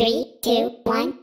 Three, two, one.